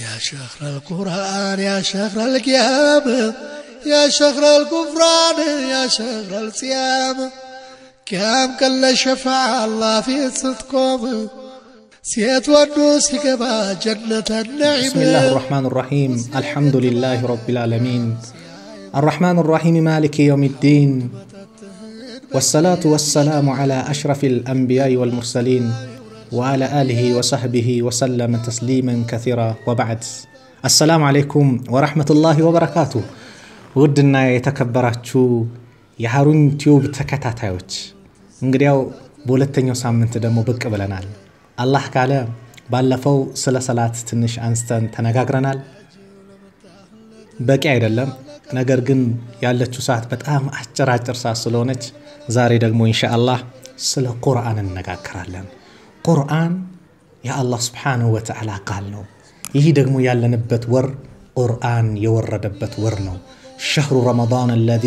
يا شهر القرآن يا شهر القيام يا شهر الكفران يا شهر الصيام. قيام كل شفاعة الله في صدقكم. سيت ودوس كما جنة النعيم. بسم الله الرحمن الرحيم. الحمد لله رب العالمين. الرحمن الرحيم مالك يوم الدين. والصلاة والسلام على أشرف الأنبياء والمرسلين. وعلى آله وصحبه وسلم تسليما كثيرا وبعد السلام عليكم ورحمة الله وبركاته ውድና የተከበራችሁ የሀሩን ቲዩብ ተከታታዮች እንግዲያው በሁለተኛው ሳምንት ደግሞ ብቅ ብለናል። አላህ ካለ ባለፈው ስለ ሰላት ትንሽ አንስተን ተነጋግረናል። በቂ አይደለም፣ ነገር ግን ያለችው ሰዓት በጣም አጭር አጭር ሰዓት ስለሆነች ዛሬ ደግሞ ኢንሻአላህ ስለ ቁርአን እነጋገራለን። ቁርአን የአላህ ስብሓነሁ ወተዓላ ቃል ነው። ይህ ደግሞ ያለንበት ወር ቁርአን የወረደበት ወር ነው። ሸህሩ ረመዳን አለዚ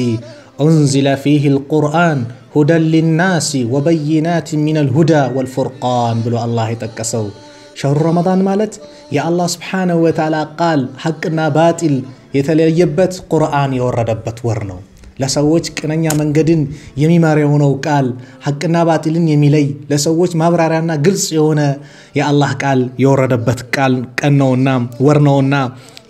ኡንዚለ ፊህ ልቁርአን ሁደን ሊናሲ ወበይናት ሚን ልሁዳ ወልፉርቃን ብሎ አላህ የጠቀሰው ሸህሩ ረመዳን ማለት የአላህ ስብሓነሁ ወተዓላ ቃል ሐቅና ባጢል የተለየበት ቁርአን የወረደበት ወር ነው። ለሰዎች ቅነኛ መንገድን የሚመራ የሆነው ቃል ሐቅና ባጢልን የሚለይ ለሰዎች ማብራሪያና ግልጽ የሆነ የአላህ ቃል የወረደበት ቃል ቀን ነውና ወር ነውና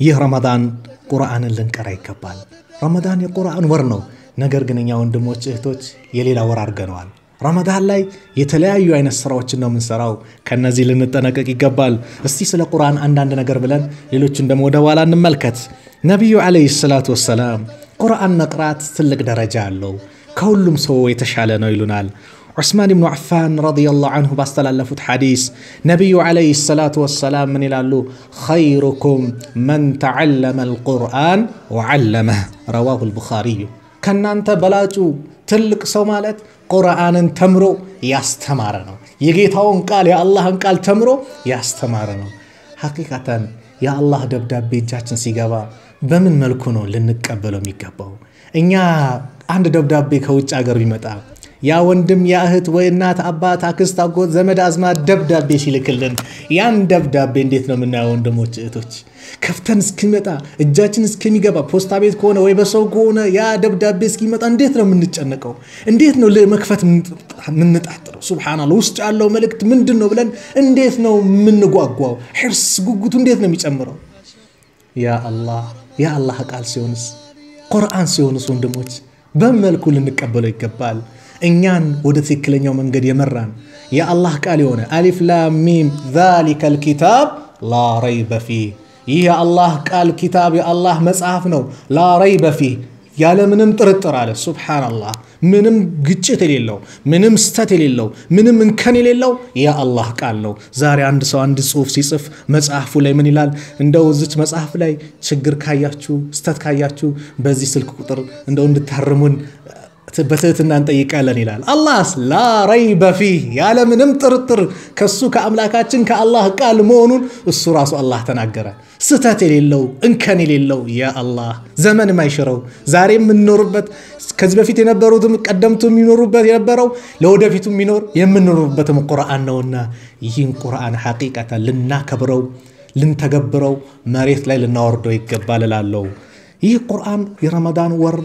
ይህ ረመዳን ቁርአንን ልንቀራ ይገባል። ረመዳን የቁርአን ወር ነው። ነገር ግን እኛ ወንድሞች እህቶች የሌላ ወር አድርገነዋል። ረመዳን ላይ የተለያዩ አይነት ስራዎችን ነው የምንሰራው። ከነዚህ ልንጠነቀቅ ይገባል። እስቲ ስለ ቁርአን አንዳንድ ነገር ብለን ሌሎችን ደግሞ ወደ ኋላ እንመልከት። ነቢዩ ዓለይሂ ሰላቱ ወሰላም ቁርአን መቅራት ትልቅ ደረጃ አለው፣ ከሁሉም ሰው የተሻለ ነው ይሉናል። ዑስማን ብኑ ዓፋን ረዲየላሁ አንሁ ባስተላለፉት ሐዲስ ነቢዩ ዓለይሂ ሰላቱ ወሰላም ምን ይላሉ? ኸይሩኩም መን ተዓለመ አልቁርአን ወዓለመህ ረዋሁ አልቡኻሪዩ። ከእናንተ በላጩ ትልቅ ሰው ማለት ቁርአንን ተምሮ ያስተማረ ነው። የጌታውን ቃል የአላህን ቃል ተምሮ ያስተማረ ነው። ሐቂቃተን የአላህ ደብዳቤ እጃችን ሲገባ በምን መልኩ ነው ልንቀበለው የሚገባው? እኛ አንድ ደብዳቤ ከውጭ ሀገር ቢመጣ ያ ወንድም ያ እህት ወይ እናት፣ አባት፣ አክስት፣ አጎት፣ ዘመድ አዝማድ ደብዳቤ ሲልክልን ያን ደብዳቤ እንዴት ነው የምናየው? ወንድሞች እህቶች፣ ከፍተን እስኪመጣ እጃችን እስከሚገባ ፖስታ ቤት ከሆነ ወይ በሰው ከሆነ ያ ደብዳቤ እስኪመጣ እንዴት ነው የምንጨነቀው? እንዴት ነው ለመክፈት የምንጣጥረው? ሱብሓነላህ ውስጥ ያለው መልእክት ምንድን ነው ብለን እንዴት ነው የምንጓጓው? ሕርስ ጉጉቱ እንዴት ነው የሚጨምረው? ያ አላህ ያ አላህ ቃል ሲሆንስ ቁርአን ሲሆንስ ወንድሞች በምን መልኩ ልንቀበለው ይገባል? እኛን ወደ ትክክለኛው መንገድ የመራን የአላህ ቃል የሆነ አሊፍ ላም ሚም ዛሊከ ልኪታብ ላ ረይበ ፊህ ይህ የአላህ ቃል ኪታብ የአላህ መጽሐፍ ነው። ላ ረይበ ፊህ ያለ ምንም ጥርጥር አለ። ሱብሓነላህ ምንም ግጭት የሌለው ምንም ስተት የሌለው ምንም እንከን የሌለው የአላህ ቃል ነው። ዛሬ አንድ ሰው አንድ ጽሁፍ ሲጽፍ መጽሐፉ ላይ ምን ይላል? እንደው እዚች መጽሐፍ ላይ ችግር ካያችሁ ስተት ካያችሁ በዚህ ስልክ ቁጥር እንደው እንድታርሙን በትህትና እንጠይቃለን ይላል። አላህስ ላ ረይበ ፊህ ያለምንም ጥርጥር ከሱ ከአምላካችን ከአላህ ቃል መሆኑን እሱ ራሱ አላህ ተናገረ። ስህተት የሌለው እንከን የሌለው የአላህ ዘመን የማይሽረው ዛሬ የምንኖርበት ከዚህ በፊት የነበሩትም ቀደምቱ የሚኖሩበት የነበረው ለወደፊቱ የሚኖር የምንኖርበትም ቁርአን ነውና ይህን ቁርአን ሐቂቀተን ልናከብረው ልንተገብረው መሬት ላይ ልናወርደው ይገባል እላለሁ። ይህ ቁርአን የረመዳን ወር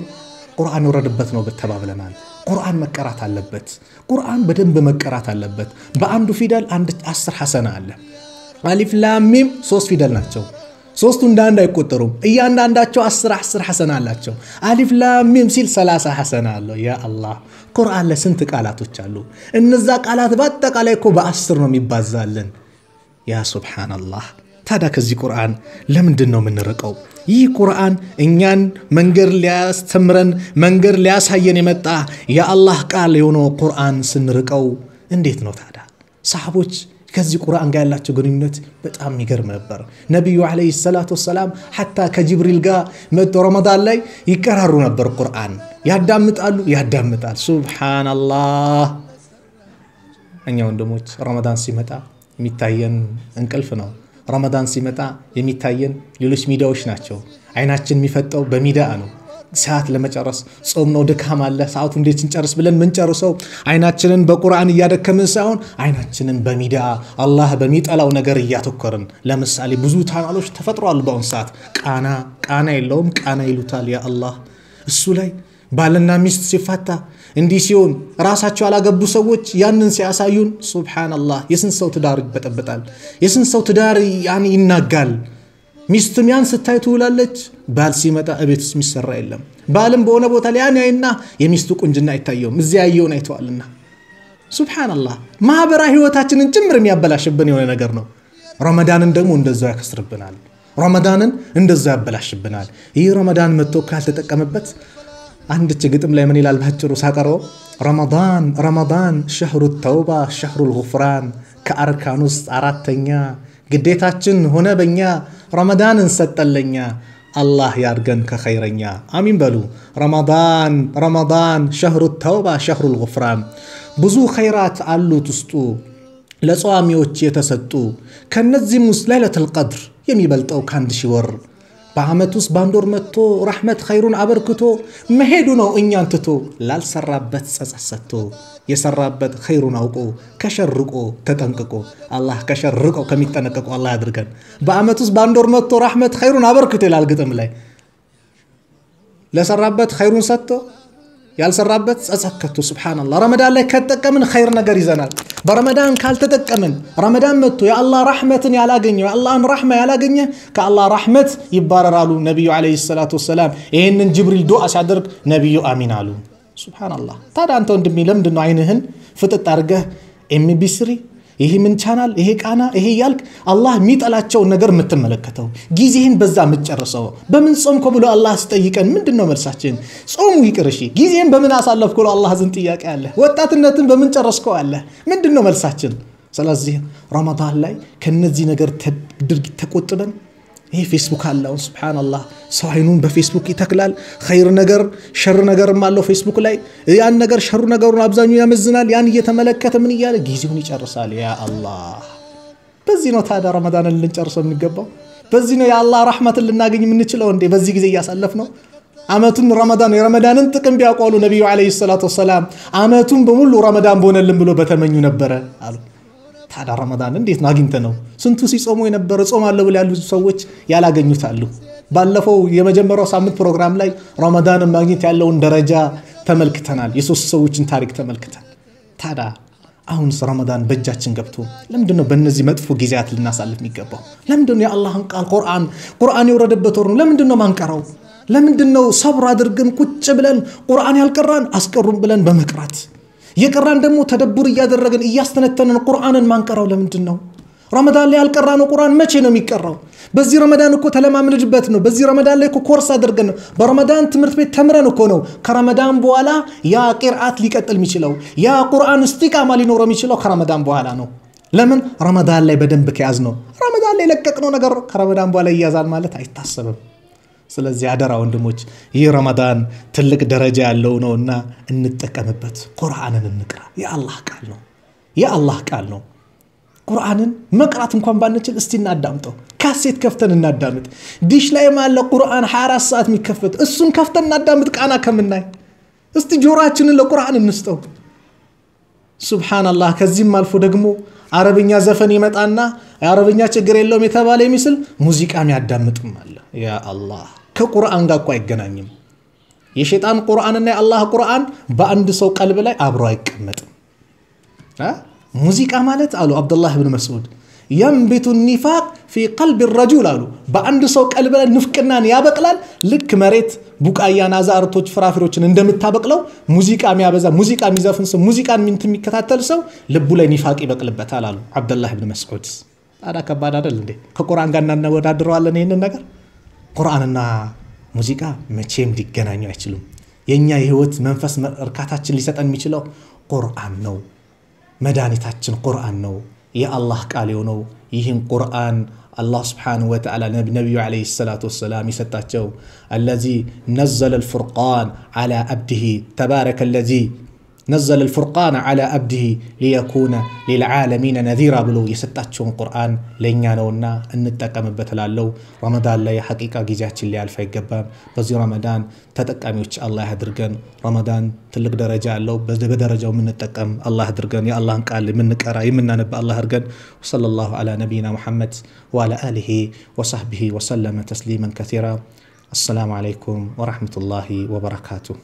ቁርአን የወረደበት ነው ተባብለናል። ቁርአን መቀራት አለበት። ቁርአን በደንብ መቀራት አለበት። በአንዱ ፊደል አንድ አስር ሐሰና አለ። አሊፍ ላሚም ሶስት ፊደል ናቸው። ሶስቱ እንደ አንድ አይቆጠሩም። እያንዳንዳቸው አስር አስር ሐሰና አላቸው። አሊፍ ላሚም ሲል ሰላሳ ሐሰና አለው። ያ አላህ ቁርአን ለስንት ቃላቶች አሉ? እነዛ ቃላት በአጠቃላይ እኮ በአስር ነው የሚባዛልን። ያ ሱብሓነላህ። ታዲያ ከዚህ ቁርአን ለምንድን ነው የምንርቀው? ይህ ቁርአን እኛን መንገድ ሊያስተምረን መንገድ ሊያሳየን የመጣ የአላህ ቃል የሆነው ቁርአን ስንርቀው እንዴት ነው ታዲያ? ሰሓቦች ከዚህ ቁርአን ጋር ያላቸው ግንኙነት በጣም የሚገርም ነበር። ነቢዩ ዓለይሂ ሰላቱ ወሰላም ሐታ ከጅብሪል ጋር መጥቶ ረመዳን ላይ ይቀራሩ ነበር። ቁርአን ያዳምጣሉ፣ ያዳምጣል። ሱብሓነላህ። እኛ ወንድሞች ረመዳን ሲመጣ የሚታየን እንቅልፍ ነው። ረመዳን ሲመጣ የሚታየን ሌሎች ሚዲያዎች ናቸው። አይናችን የሚፈጠው በሚዲያ ነው። ሰዓት ለመጨረስ ጾም ነው፣ ድካም አለ። ሰዓቱ እንዴት እንጨርስ ብለን ምንጨርሰው አይናችንን በቁርአን እያደከምን ሳይሆን አይናችንን በሚዲያ አላህ በሚጠላው ነገር እያተኮርን። ለምሳሌ ብዙ ቻናሎች ተፈጥረዋል። በአሁን ሰዓት ቃና ቃና የለውም ቃና ይሉታል። ያ አላህ እሱ ላይ ባልና ሚስት ሲፋታ እንዲህ ሲሆን ራሳቸው ያላገቡ ሰዎች ያንን ሲያሳዩን፣ ሱብሓነላህ የስንት ሰው ትዳር ይበጠበጣል፣ የስንት ሰው ትዳር ይናጋል። ሚስትም ያን ስታይ ትውላለች። ባል ሲመጣ እቤት ውስጥ የሚሰራ የለም። ባልም በሆነ ቦታ ላይ ያን ያይና የሚስቱ ቁንጅና አይታየውም፣ እዚያ ያየውን አይተዋልና። ሱብሓነላህ ማህበራዊ ህይወታችንን ጭምር የሚያበላሽብን የሆነ ነገር ነው። ረመዳንን ደግሞ እንደዛው ያከስርብናል። ረመዳንን እንደዛው ያበላሽብናል። ይህ ረመዳን መጥቶ ካልተጠቀመበት አንድች ግጥም ላይ ምን ይላል ባጭሩ ሳቀረው ረመዳን ረመዳን ሸህሩ ተውባ ሸህሩ ልጉፍራን ከአርካን ውስጥ አራተኛ ግዴታችን ሆነ በኛ ረመዳንን ሰጠለኛ አላህ ያድርገን ከኸይረኛ አሚን በሉ ረመዳን ረመዳን ሸህሩ ተውባ ሸህሩ ልጉፍራን ብዙ ኸይራት አሉት ውስጡ ለጸዋሚዎች የተሰጡ ከነዚህም ውስጥ ለይለቱል ቀድር የሚበልጠው ከአንድ ሺህ ወር በዓመት ውስጥ በአንድ ወር መጥቶ ረሕመት ኸይሩን አበርክቶ መሄዱ ነው እኛን ትቶ ላልሰራበት ጸጸት ሰጥቶ የሰራበት ኸይሩን አውቆ ከሸርቆ ተጠንቅቆ አላህ ከሸርቆ ከሚጠነቀቁ አላህ ያድርገን። በዓመት ውስጥ በአንድ ወር መጥቶ ረሕመት ኸይሩን አበርክቶ ይላል ግጥም ላይ ለሰራበት ኸይሩን ሰጥቶ ያልሰራበት ጸጸት ከቶ ሱብሓነላህ። ረመዳን ላይ ከተጠቀምን ኸይር ነገር ይዘናል። በረመዳን ካልተጠቀምን ረመዳን መጥቶ የአላህ ራሕመትን ያላገኘ የአላህን ራሕማ ያላገኘ ከአላህ ራሕመት ይባረራሉ። ነቢዩ ዓለይሂ ሰላቱ ወሰላም ይህንን ጅብሪል ዱዓ ሲያደርግ ነቢዩ አሚን አሉ። ሱብሓነላህ። ታዲያ አንተ ወንድሜ ለምንድን ነው አይንህን ፍጥጥ አድርገህ MBC 3 ይሄ ምን ቻናል ይሄ ቃና ይሄ ያልክ አላህ የሚጠላቸውን ነገር የምትመለከተው ጊዜህን በዛ የምትጨርሰው በምን ጾምክ ብሎ አላህ ሲጠይቀን ምንድን ነው መልሳችን? ጾሙ ይቅር እሺ፣ ጊዜህን በምን አሳለፍኩ ብሎ አላህ ዝን ጥያቄ አለ። ወጣትነትን በምን ጨረስከው አለ። ምንድን ነው መልሳችን? ስለዚህ ረመዳን ላይ ከነዚህ ነገር ድርጊት ተቆጥበን ይሄ ፌስቡክ አለውን ስብሓንላህ ሰው አይኑን በፌስቡክ ይተክላል። ኸይር ነገር ሸር ነገርም አለው ፌስቡክ ላይ ያን ነገር ሸሩ ነገሩን አብዛኛው ያመዝናል። ያን እየተመለከተ ምን እያለ ጊዜውን ይጨርሳል። ያ አላህ በዚህ ነው ታዲያ ረመዳንን ልንጨርሰው የሚገባው? በዚህ ነው የአላህ ራሕመትን ልናገኝ የምንችለው እንዴ? በዚህ ጊዜ እያሳለፍ ነው አመቱን ረመዳን የረመዳንን ጥቅም ቢያውቋሉ ነቢዩ ዓለይሂ ሰላቱ ወሰላም አመቱን በሙሉ ረመዳን በሆነልን ብሎ በተመኙ ነበረ አሉ። ታዲያ ረመዳን እንዴት ነው አግኝተ ነው? ስንቱ ሲጾሙ የነበረ ጾም አለ ብሎ ያሉ ሰዎች ያላገኙት አሉ። ባለፈው የመጀመሪያው ሳምንት ፕሮግራም ላይ ረመዳንን ማግኘት ያለውን ደረጃ ተመልክተናል። የሶስት ሰዎችን ታሪክ ተመልክተን ታዲያ አሁንስ ረመዳን በእጃችን ገብቶ ለምንድን ነው በእነዚህ መጥፎ ጊዜያት ልናሳልፍ የሚገባው? ለምንድን ነው የአላህን ቃል ቁርአን ቁርአን የወረደበት ወር ነው። ለምንድን ነው ማንቀራው? ለምንድን ነው ሰብር አድርገን ቁጭ ብለን ቁርአን ያልቀራን አስቀሩም ብለን በመቅራት የቀራን ደግሞ ተደቡር እያደረግን እያስተነተንን ቁርአንን ማንቀራው ለምንድን ነው? ረመዳን ላይ ያልቀራነው ቁርአን መቼ ነው የሚቀራው? በዚህ ረመዳን እኮ ተለማምንድበት ነው። በዚህ ረመዳን ላይ እኮ ኮርስ አድርገን ነው። በረመዳን ትምህርት ቤት ተምረን እኮ ነው ከረመዳን በኋላ ያ ቂርአት ሊቀጥል የሚችለው ያ ቁርአን እስቲቃማ ሊኖረው የሚችለው ከረመዳን በኋላ ነው። ለምን ረመዳን ላይ በደንብ ከያዝ ነው። ረመዳን ላይ የለቀቅነው ነገር ከረመዳን በኋላ ይያዛል ማለት አይታሰብም። ስለዚህ አደራ ወንድሞች፣ ይህ ረመዳን ትልቅ ደረጃ ያለው ነውና እንጠቀምበት። ቁርአንን እንቅራ። የአላህ ቃል ነው። የአላህ ቃል ነው። ቁርአንን መቅራት እንኳን ባንችል እስቲ እናዳምጠው። ካሴት ከፍተን እናዳምጥ። ዲሽ ላይም አለ ቁርአን 24 ሰዓት የሚከፈት እሱን ከፍተን እናዳምጥ። ቃና ከምናይ እስቲ ጆሮአችንን ለቁርአን እንስጠው። ሱብሓነላህ። ከዚህም አልፎ ደግሞ አረብኛ ዘፈን ይመጣና የአረብኛ ችግር የለውም የተባለ የሚስል ሙዚቃም ያዳምጥም አለ። ያ አላህ ከቁርአን ጋር እኮ አይገናኝም። የሸጣን ቁርአንና የአላህ ቁርአን በአንድ ሰው ቀልብ ላይ አብሮ አይቀመጥም። ሙዚቃ ማለት አሉ አብዱላህ ብን መስዑድ የንቢቱ ኒፋቅ ፊ ቀልብ ረጁል አሉ በአንድ ሰው ቀልብ ላይ ንፍቅናን ያበቅላል። ልክ መሬት ቡቃያን፣ አዛርቶች፣ ፍራፍሬዎችን እንደምታበቅለው ሙዚቃ የሚያበዛ ሙዚቃ የሚዘፍን ሰው ሙዚቃን ምንት የሚከታተል ሰው ልቡ ላይ ኒፋቅ ይበቅልበታል አሉ አብዱላህ ብን መስዑድ። ታዲያ ከባድ አይደል እንዴ? ከቁርአን ጋር እናወዳድረዋለን ይህንን ነገር። ቁርአንና ሙዚቃ መቼም ሊገናኙ አይችሉም። የእኛ የህይወት መንፈስ እርካታችን ሊሰጠን የሚችለው ቁርአን ነው። መድኃኒታችን ቁርአን ነው። የአላህ ቃል የሆነው ይህን ቁርአን አላህ ስብሓንሁ ወተዓላ ነቢዩ ዓለይሂ ሰላቱ ወሰላም የሰጣቸው አለዚ ነዘለ ልፉርቃን ዓላ አብድህ ተባረከ ለዚ ነዘለ ልፉርቃን ዓላ አብድህ ሊየኩነ ሊልዓለሚነ ነዚራ ብሎ የሰጣቸውን ቁርአን ለእኛ ነውና እንጠቀምበት እላለሁ። ረመዳን ላይ ሐቂቃ ጊዜያችን ሊያልፍ አይገባም። በዚህ ረመዳን ተጠቃሚዎች አላህ ያድርገን። ረመዳን ትልቅ ደረጃ አለው። በደረጃው የምንጠቀም አላህ አድርገን። የአላህን ቃል የምንቀራ የምናነብ አላህ አድርገን። ወሰለላሁ ዓላ ነቢይና ሙሐመድ ወዓላ አሊሂ ወሰሕቢሂ ወሰለመ ተስሊመን ከሲራ። አሰላሙ ዓለይኩም ወረሕመቱላሂ ወበረካቱሁ።